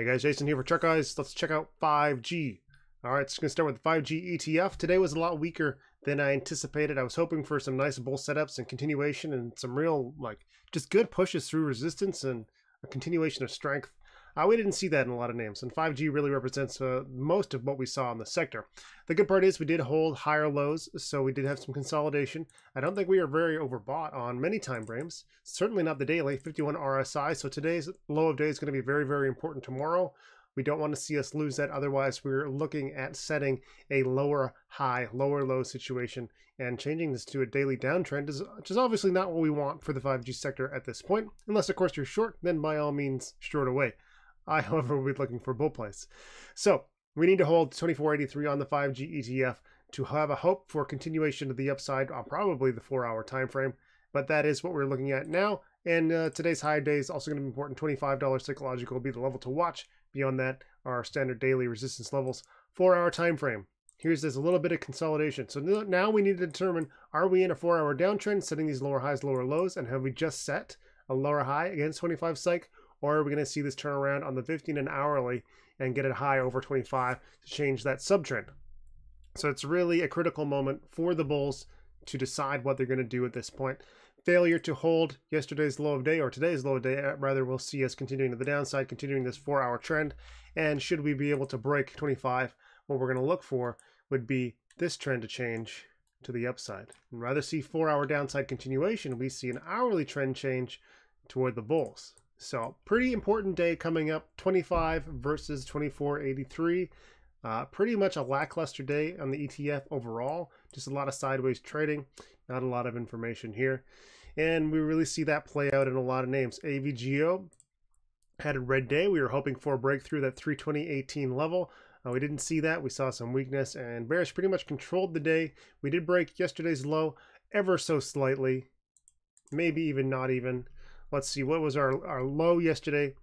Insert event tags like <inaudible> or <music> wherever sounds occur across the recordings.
Hey guys, Jason here for Chart Guys. Let's check out 5G. All right, going to start with 5G ETF. Today was a lot weaker than I anticipated. I was hoping for some nice bull setups and continuation and some real, like, just good pushes through resistance and a continuation of strength. Uh, we didn't see that in a lot of names, and 5G really represents uh, most of what we saw in the sector. The good part is we did hold higher lows, so we did have some consolidation. I don't think we are very overbought on many time frames, certainly not the daily, 51 RSI, so today's low of day is going to be very, very important tomorrow. We don't want to see us lose that. Otherwise, we're looking at setting a lower high, lower low situation and changing this to a daily downtrend, is, which is obviously not what we want for the 5G sector at this point. Unless, of course, you're short, then by all means, short away. <laughs> I, however, will be looking for bull plays. So we need to hold 2483 on the 5G ETF to have a hope for continuation of the upside on probably the four hour time frame. But that is what we're looking at now. And uh, today's high day is also going to be important. $25 psychological will be the level to watch. Beyond that, our standard daily resistance levels, four hour time frame. Here's this a little bit of consolidation. So now we need to determine, are we in a four hour downtrend, setting these lower highs, lower lows, and have we just set a lower high against 25 psych, or are we going to see this turn around on the 15 and hourly and get it high over 25 to change that subtrend? So it's really a critical moment for the bulls to decide what they're going to do at this point. Failure to hold yesterday's low of day or today's low of day, uh, rather, will see us continuing to the downside, continuing this four hour trend. And should we be able to break 25, what we're going to look for would be this trend to change to the upside. And rather see four hour downside continuation, we see an hourly trend change toward the bulls. So pretty important day coming up, 25 versus 24.83. Uh, pretty much a lackluster day on the ETF overall. Just a lot of sideways trading, not a lot of information here. And we really see that play out in a lot of names. AVGO had a red day. We were hoping for a breakthrough that 320.18 level. Uh, we didn't see that. We saw some weakness, and bearish pretty much controlled the day. We did break yesterday's low ever so slightly, maybe even not even let's see, what was our, our low yesterday?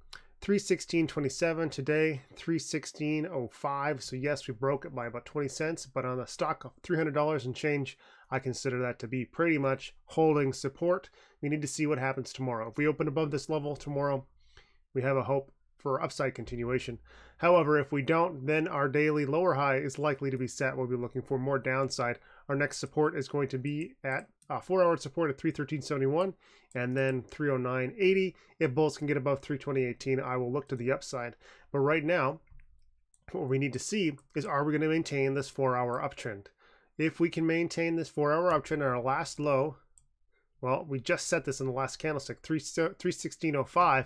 316.27 today 316.05 so yes we broke it by about 20 cents but on a stock of $300 and change i consider that to be pretty much holding support. We need to see what happens tomorrow. If we open above this level tomorrow we have a hope for upside continuation. However, if we don't, then our daily lower high is likely to be set. We'll be looking for more downside. Our next support is going to be at uh, four hour support at 313.71 and then 309.80. If bulls can get above 320.18, I will look to the upside. But right now, what we need to see is are we going to maintain this four hour uptrend? If we can maintain this four hour uptrend at our last low, well, we just set this in the last candlestick, 3, 316.05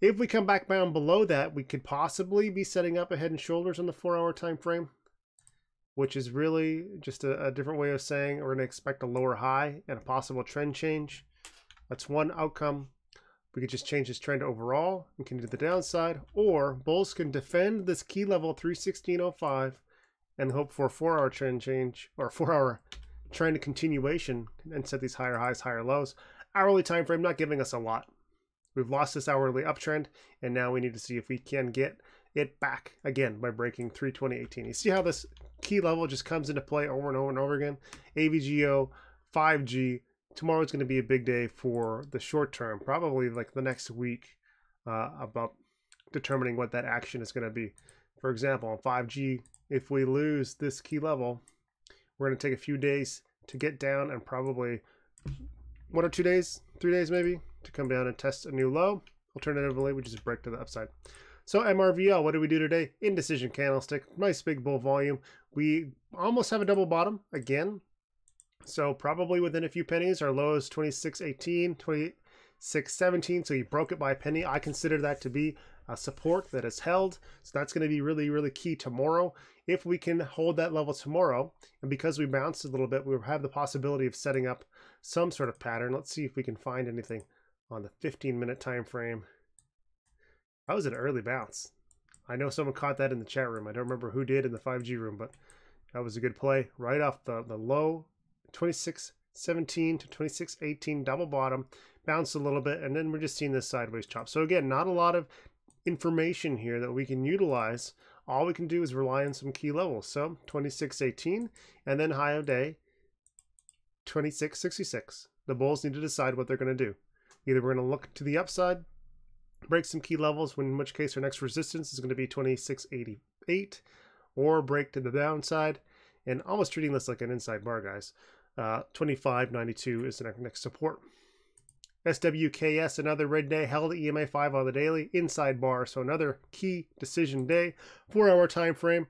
if we come back down below that, we could possibly be setting up a head and shoulders on the four hour time frame, which is really just a, a different way of saying we're going to expect a lower high and a possible trend change. That's one outcome. We could just change this trend overall and continue to the downside, or bulls can defend this key level 316.05 and hope for a four hour trend change or four hour trend continuation and set these higher highs, higher lows. Hourly time frame not giving us a lot. We've lost this hourly uptrend, and now we need to see if we can get it back again by breaking 320.18. You see how this key level just comes into play over and over and over again? AVGO, 5G. Tomorrow is going to be a big day for the short term, probably like the next week, uh, about determining what that action is going to be. For example, on 5G, if we lose this key level, we're going to take a few days to get down and probably one or two days, three days maybe, to come down and test a new low. Alternatively, we just break to the upside. So MRVL, what did we do today? Indecision candlestick, nice big bull volume. We almost have a double bottom again. So probably within a few pennies. Our low is 26.18, 26.17. So you broke it by a penny. I consider that to be a support that is held. So that's going to be really, really key tomorrow. If we can hold that level tomorrow, and because we bounced a little bit, we have the possibility of setting up some sort of pattern. Let's see if we can find anything on the 15 minute time frame. That was an early bounce. I know someone caught that in the chat room. I don't remember who did in the 5G room, but that was a good play. Right off the, the low 2617 to 2618 double bottom, bounced a little bit, and then we're just seeing this sideways chop. So again, not a lot of information here that we can utilize. All we can do is rely on some key levels. So 2618 and then high of day 2666. The bulls need to decide what they're going to do. Either we're going to look to the upside, break some key levels, in which case our next resistance is going to be 2688, or break to the downside, and almost treating this like an inside bar, guys. Uh, 2592 is the next support. SWKS, another red day, held EMA 5 on the daily, inside bar, so another key decision day, four hour time frame.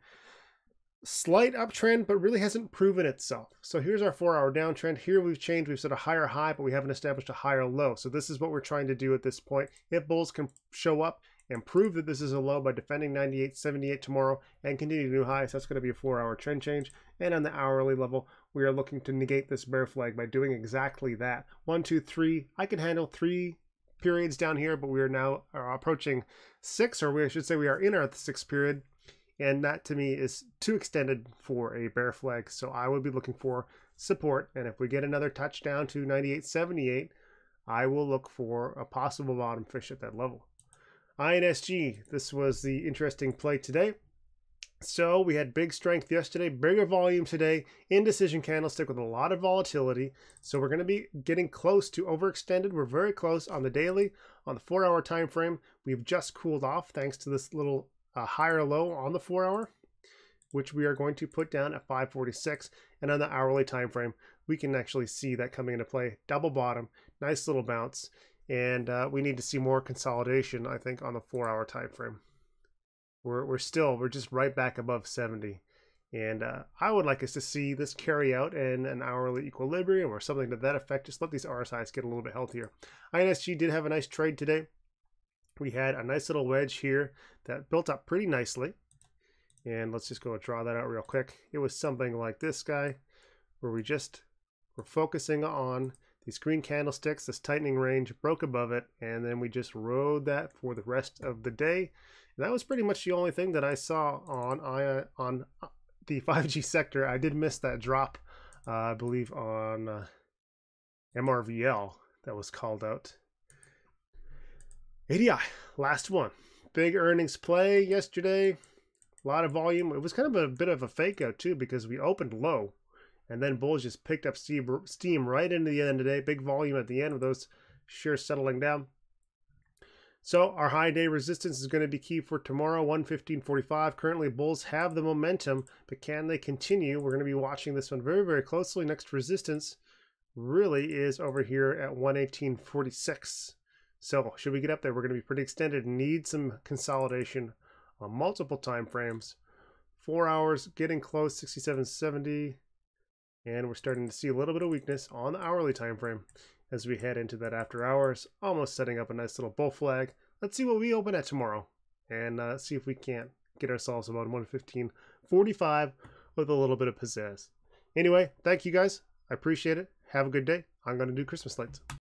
Slight uptrend, but really hasn't proven itself. So here's our four hour downtrend. Here we've changed, we've set a higher high, but we haven't established a higher low. So this is what we're trying to do at this point. If bulls can show up and prove that this is a low by defending 98.78 tomorrow and continue to new highs, that's going to be a four hour trend change. And on the hourly level, we are looking to negate this bear flag by doing exactly that. One, two, three. I can handle three periods down here, but we are now uh, approaching six, or we should say we are in our sixth period. And that to me is too extended for a bear flag. So I would be looking for support. And if we get another touchdown to 98.78, I will look for a possible bottom fish at that level. INSG, this was the interesting play today. So we had big strength yesterday, bigger volume today, indecision candlestick with a lot of volatility. So we're going to be getting close to overextended. We're very close on the daily, on the four hour time frame. We've just cooled off thanks to this little uh, higher low on the four hour, which we are going to put down at 546. And on the hourly time frame, we can actually see that coming into play. Double bottom, nice little bounce. And uh, we need to see more consolidation, I think, on the four hour time frame we're, we're still we're just right back above 70 and uh, i would like us to see this carry out in an hourly equilibrium or something to that effect just let these rsis get a little bit healthier insg did have a nice trade today we had a nice little wedge here that built up pretty nicely and let's just go draw that out real quick it was something like this guy where we just were focusing on these green candlesticks this tightening range broke above it and then we just rode that for the rest of the day that was pretty much the only thing that I saw on on uh, the <laughs> 5G sector. I did miss that drop, uh, I believe, on uh, MRVL that was called out. ADI, last one. Big earnings play yesterday. A lot of volume. It was kind of a bit of a fake out, too, because we opened low. And then bulls just picked up steam right into the end of the day. Big volume at the end with those shares settling down. So our high day resistance is going to be key for tomorrow, 115.45. Currently, bulls have the momentum, but can they continue? We're going to be watching this one very, very closely. Next resistance really is over here at 118.46. So should we get up there, we're going to be pretty extended. and Need some consolidation on multiple time frames. Four hours, getting close, 67.70. And we're starting to see a little bit of weakness on the hourly time frame as we head into that after hours, almost setting up a nice little bull flag. Let's see what we open at tomorrow and uh, see if we can't get ourselves about 115.45 with a little bit of pizzazz. Anyway, thank you guys. I appreciate it. Have a good day. I'm going to do Christmas lights.